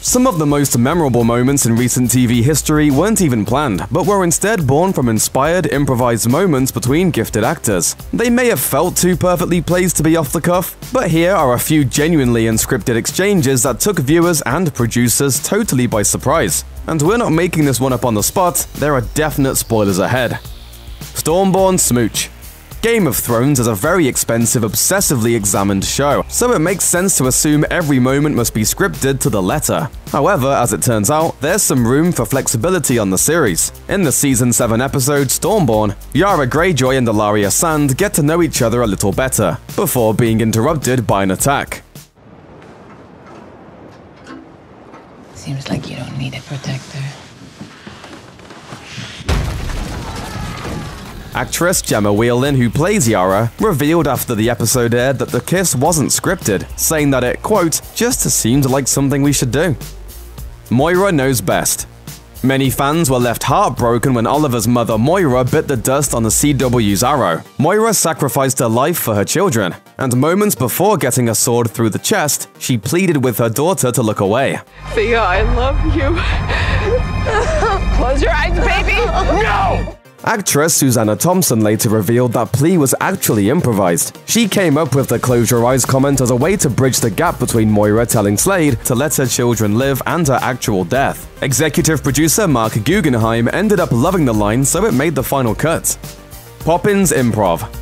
Some of the most memorable moments in recent TV history weren't even planned, but were instead born from inspired, improvised moments between gifted actors. They may have felt too perfectly placed to be off the cuff, but here are a few genuinely unscripted exchanges that took viewers and producers totally by surprise. And we're not making this one up on the spot, there are definite spoilers ahead. Stormborn Smooch Game of Thrones is a very expensive, obsessively examined show, so it makes sense to assume every moment must be scripted to the letter. However, as it turns out, there's some room for flexibility on the series. In the season 7 episode Stormborn, Yara Greyjoy and Ellaria Sand get to know each other a little better, before being interrupted by an attack. Seems like you don't need a protector. Actress Gemma Whelan, who plays Yara, revealed after the episode aired that the kiss wasn't scripted, saying that it, quote, just seemed like something we should do. Moira knows best. Many fans were left heartbroken when Oliver's mother Moira bit the dust on the CW's Arrow. Moira sacrificed her life for her children, and moments before getting a sword through the chest, she pleaded with her daughter to look away. Thea, I love you. Close your eyes, baby. No! Actress Susanna Thompson later revealed that plea was actually improvised. She came up with the close your eyes comment as a way to bridge the gap between Moira telling Slade to let her children live and her actual death. Executive producer Marc Guggenheim ended up loving the line, so it made the final cut. Poppins Improv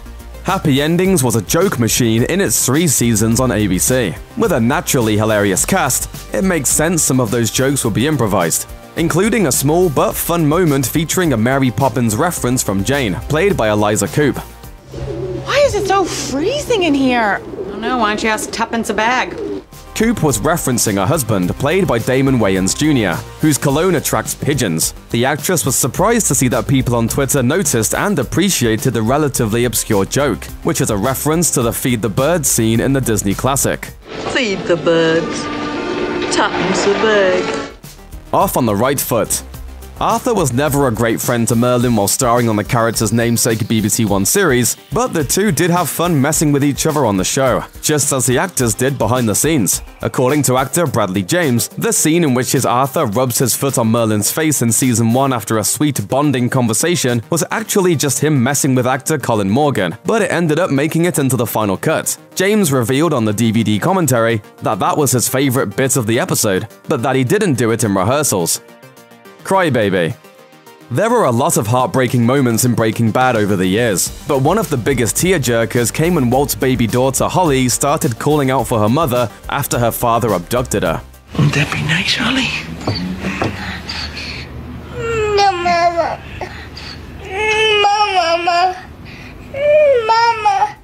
Happy Endings was a joke machine in its three seasons on ABC. With a naturally hilarious cast, it makes sense some of those jokes would be improvised including a small but fun moment featuring a Mary Poppins reference from Jane, played by Eliza Coupe. Why is it so freezing in here? I don't know, why don't you ask Tuppence a bag? Coupe was referencing her husband, played by Damon Wayans Jr., whose cologne attracts pigeons. The actress was surprised to see that people on Twitter noticed and appreciated the relatively obscure joke, which is a reference to the Feed the Birds scene in the Disney classic. Feed the birds. Tuppence a bag off on the right foot. Arthur was never a great friend to Merlin while starring on the character's namesake BBC One series, but the two did have fun messing with each other on the show, just as the actors did behind the scenes. According to actor Bradley James, the scene in which his Arthur rubs his foot on Merlin's face in season 1 after a sweet bonding conversation was actually just him messing with actor Colin Morgan, but it ended up making it into the final cut. James revealed on the DVD commentary that that was his favorite bit of the episode, but that he didn't do it in rehearsals. Crybaby. There were a lot of heartbreaking moments in Breaking Bad over the years, but one of the biggest tearjerkers came when Walt's baby daughter Holly started calling out for her mother after her father abducted her. Wouldn't that be nice, Holly? No, Mama. Mama. Mama.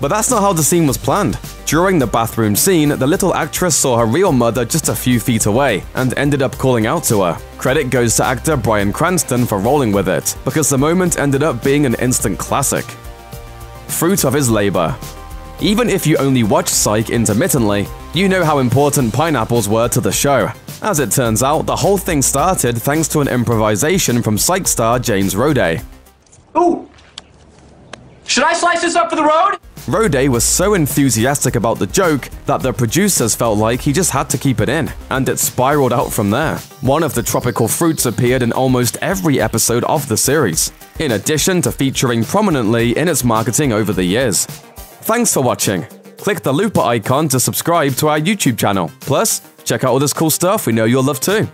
But that's not how the scene was planned. During the bathroom scene, the little actress saw her real mother just a few feet away and ended up calling out to her. Credit goes to actor Bryan Cranston for rolling with it, because the moment ended up being an instant classic. Fruit of his labor. Even if you only watch Psych intermittently, you know how important pineapples were to the show. As it turns out, the whole thing started thanks to an improvisation from Psych star James Roday. Ooh! Should I slice this up for the road? Roday was so enthusiastic about the joke that the producers felt like he just had to keep it in, and it spiraled out from there. One of the tropical fruits appeared in almost every episode of the series, in addition to featuring prominently in its marketing over the years. Thanks for watching. Click the looper icon to subscribe to our YouTube channel. Plus, check out all this cool stuff we know you'll love too.